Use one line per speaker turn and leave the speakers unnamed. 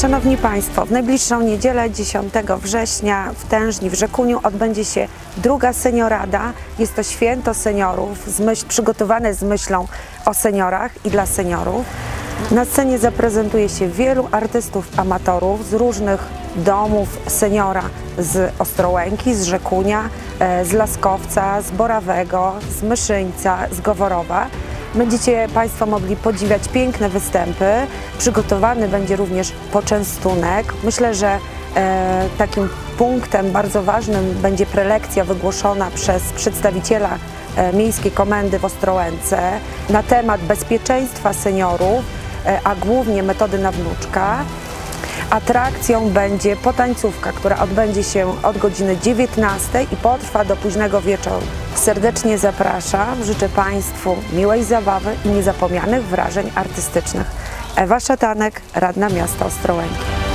Szanowni Państwo, w najbliższą niedzielę 10 września w Tężni w Rzekuniu odbędzie się druga seniorada. Jest to święto seniorów z myśl, przygotowane z myślą o seniorach i dla seniorów. Na scenie zaprezentuje się wielu artystów amatorów z różnych domów seniora z Ostrołęki, z Rzekunia, e, z Laskowca, z Borawego, z Myszyńca, z Goworowa. Będziecie Państwo mogli podziwiać piękne występy. Przygotowany będzie również poczęstunek. Myślę, że e, takim punktem bardzo ważnym będzie prelekcja wygłoszona przez przedstawiciela e, Miejskiej Komendy w Ostrołęce na temat bezpieczeństwa seniorów, e, a głównie metody na wnuczka. Atrakcją będzie potańcówka, która odbędzie się od godziny 19 i potrwa do późnego wieczoru. Serdecznie zapraszam, życzę Państwu miłej zabawy i niezapomnianych wrażeń artystycznych. Ewa Szatanek, Radna Miasta Ostrołęki.